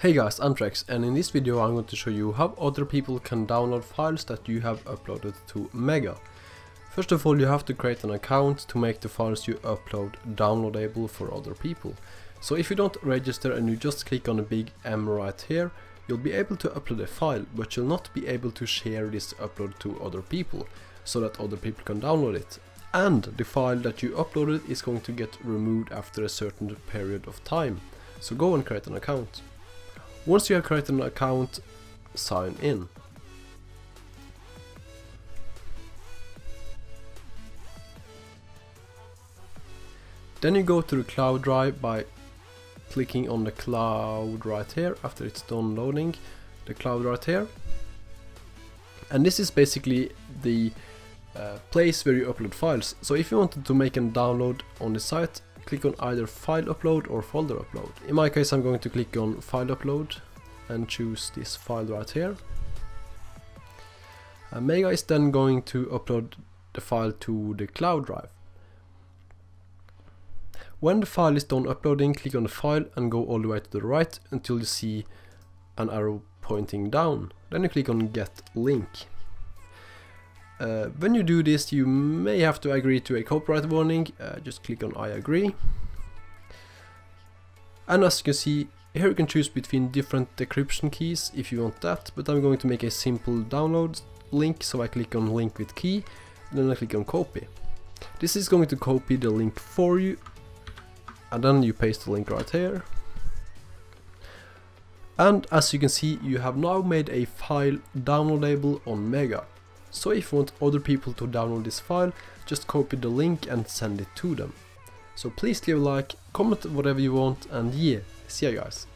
Hey guys, I'm Trecz and in this video I'm going to show you how other people can download files that you have uploaded to Mega. First of all you have to create an account to make the files you upload downloadable for other people. So if you don't register and you just click on the big M right here, you'll be able to upload a file but you'll not be able to share this upload to other people so that other people can download it. And the file that you uploaded is going to get removed after a certain period of time. So go and create an account. Once you have created an account, sign in. Then you go to the cloud drive by clicking on the cloud right here after it's done loading. The cloud right here. And this is basically the uh, place where you upload files. So if you wanted to make a download on the site click on either file upload or folder upload in my case I'm going to click on file upload and choose this file right here and Mega is then going to upload the file to the cloud drive when the file is done uploading, click on the file and go all the way to the right until you see an arrow pointing down. Then you click on get link. Uh, when you do this you may have to agree to a copyright warning, uh, just click on I agree. And as you can see, here you can choose between different decryption keys if you want that, but I'm going to make a simple download link, so I click on link with key, then I click on copy. This is going to copy the link for you and then you paste the link right here and as you can see you have now made a file downloadable on Mega so if you want other people to download this file just copy the link and send it to them. So please leave a like, comment whatever you want and yeah, see you guys